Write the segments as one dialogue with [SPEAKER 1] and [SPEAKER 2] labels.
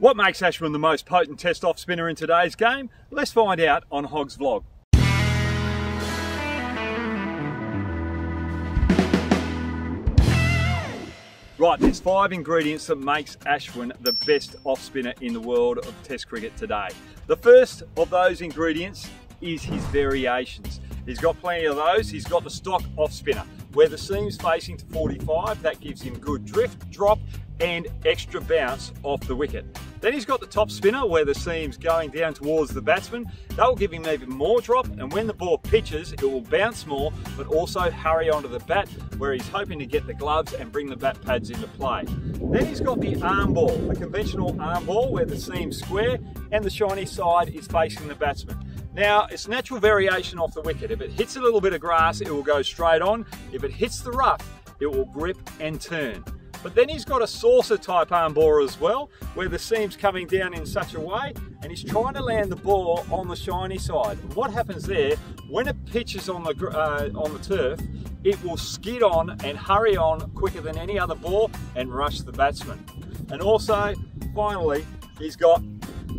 [SPEAKER 1] What makes Ashwin the most potent test off spinner in today's game? Let's find out on Hogg's Vlog. Right, there's five ingredients that makes Ashwin the best off spinner in the world of Test cricket today. The first of those ingredients is his variations. He's got plenty of those. He's got the stock off spinner where the seam's facing to 45. That gives him good drift, drop, and extra bounce off the wicket. Then he's got the top spinner where the seam's going down towards the batsman. That will give him even more drop and when the ball pitches it will bounce more but also hurry onto the bat where he's hoping to get the gloves and bring the bat pads into play. Then he's got the arm ball, the conventional arm ball where the seam's square and the shiny side is facing the batsman. Now, it's natural variation off the wicket. If it hits a little bit of grass, it will go straight on. If it hits the rough, it will grip and turn. But then he's got a saucer type arm ball as well, where the seam's coming down in such a way, and he's trying to land the ball on the shiny side. And what happens there, when it pitches on the, uh, on the turf, it will skid on and hurry on quicker than any other ball and rush the batsman. And also, finally, he's got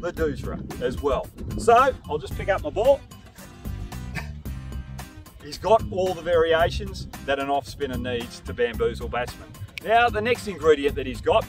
[SPEAKER 1] the Doosra as well. So, I'll just pick up my ball. he's got all the variations that an off spinner needs to bamboozle batsmen. Now, the next ingredient that he's got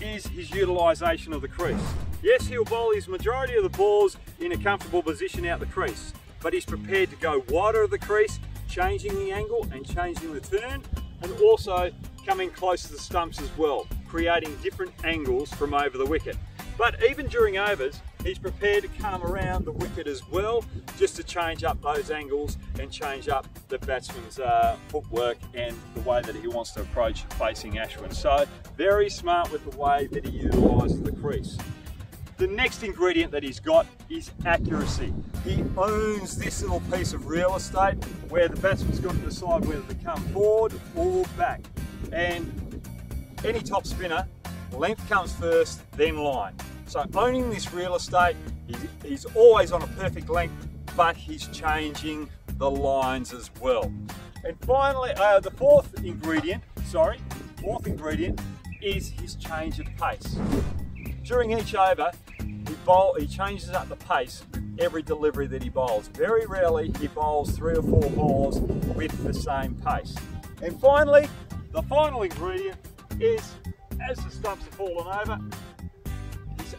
[SPEAKER 1] is his utilisation of the crease. Yes, he'll bowl his majority of the balls in a comfortable position out the crease, but he's prepared to go wider of the crease, changing the angle and changing the turn, and also coming close to the stumps as well, creating different angles from over the wicket. But even during overs, he's prepared to come around the wicket as well, just to change up those angles and change up the batsman's uh, footwork and the way that he wants to approach facing Ashwin. So very smart with the way that he utilises the crease. The next ingredient that he's got is accuracy. He owns this little piece of real estate where the batsman's got to decide whether to come forward or back. And any top spinner length comes first, then line. So owning this real estate, he's, always on a perfect length, but he's changing the lines as well. And finally, uh, the fourth ingredient, sorry, fourth ingredient is his change of pace. During each over, he, bowl, he changes up the pace every delivery that he bowls. Very rarely he bowls three or four balls with the same pace. And finally, the final ingredient is as the stumps are fallen over,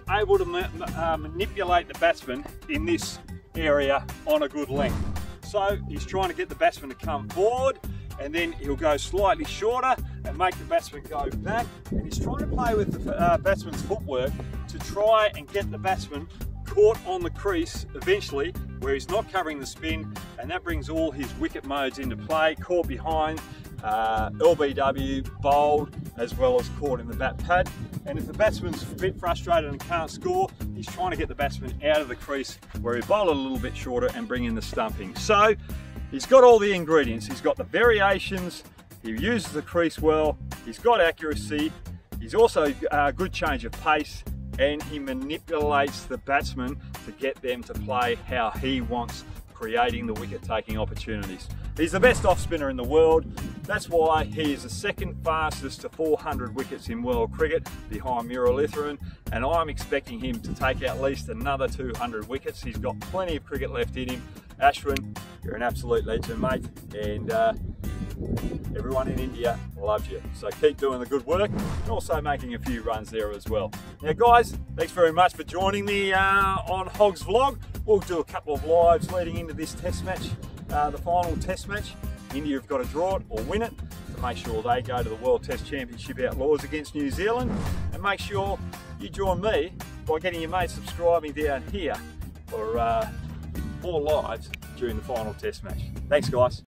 [SPEAKER 1] able to ma uh, manipulate the batsman in this area on a good length. So he's trying to get the batsman to come forward and then he'll go slightly shorter and make the batsman go back. And he's trying to play with the uh, batsman's footwork to try and get the batsman caught on the crease eventually where he's not covering the spin and that brings all his wicket modes into play, caught behind, uh, LBW, bowled, as well as caught in the bat pad. And if the batsman's a bit frustrated and can't score, he's trying to get the batsman out of the crease where he bowl it a little bit shorter and bring in the stumping. So he's got all the ingredients. He's got the variations, he uses the crease well, he's got accuracy, he's also a uh, good change of pace, and he manipulates the batsman to get them to play how he wants, creating the wicket taking opportunities. He's the best off spinner in the world. That's why he is the second fastest to 400 wickets in world cricket behind Muralitharan and I'm expecting him to take at least another 200 wickets. He's got plenty of cricket left in him. Ashwin, you're an absolute legend mate and uh, everyone in India loves you. So keep doing the good work and also making a few runs there as well. Now guys, thanks very much for joining me uh, on Hogg's Vlog. We'll do a couple of lives leading into this test match uh, the final test match. India have got to draw it or win it to make sure they go to the World Test Championship outlaws against New Zealand. And make sure you join me by getting your mates subscribing down here for uh, more lives during the final test match. Thanks guys.